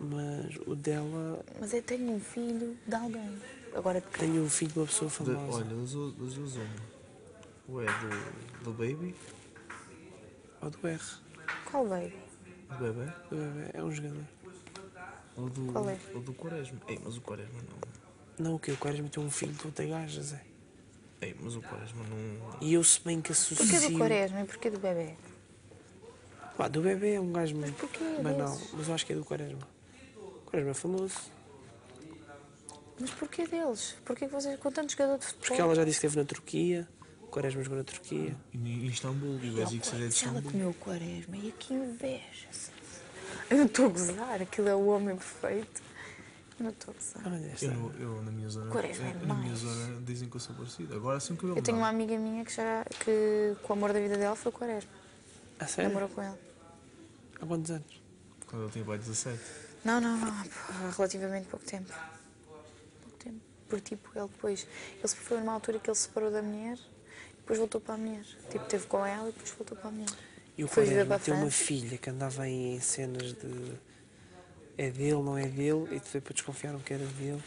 Mas o dela Mas eu tenho um filho de alguém. Agora de tem um filho de uma pessoa De- famosa. olha, os o- uma. Ou é do, do Baby, Ou do R. Qual baby? do bebê, Do bebê. É um jogador. ou do, Qual é? ou do Quaresma. Ei, mas o Quaresma não. Não, o que? O Quaresma tem um filho de outra gaja, Zé. Ei, mas o Quaresma não. E eu se bem que associo... Porquê do Quaresma e porquê do bebê? Pá, do bebê é um gajo muito porquê banal. desses? Mas eu acho que é do Quaresma. O Quaresma é famoso. Mas porquê deles? Porquê que vocês, com tanto jogador de futebol... Porque ela já disse que esteve na Turquia. O Quaresma jogou na Turquia. Em Istambul, e o Bezik seja de Se ela Istambul. comeu o Quaresma, e aqui inveja Eu não estou a gozar, aquilo é o homem perfeito. Eu não estou a gozar. Olha, esta. Eu, eu na minha zona. Quaresma é na minha zona dizem que eu sou parecido. Agora sim o cabelo. Eu tenho uma amiga minha que já que, que o amor da vida dela foi o Quaresma. A sério? Namorou com ele. Há quantos anos? Quando eu tinha pai 17. Não, não, não, há relativamente pouco tempo. Pouco tempo. Porque, tipo, ele depois. Ele se foi numa altura que ele se separou da mulher e depois voltou para a mulher. Tipo, teve com ela e depois voltou para a mulher. E o Quaresma tem uma filha que andava aí em cenas de é dele, não é dele, e depois desconfiaram que era dele.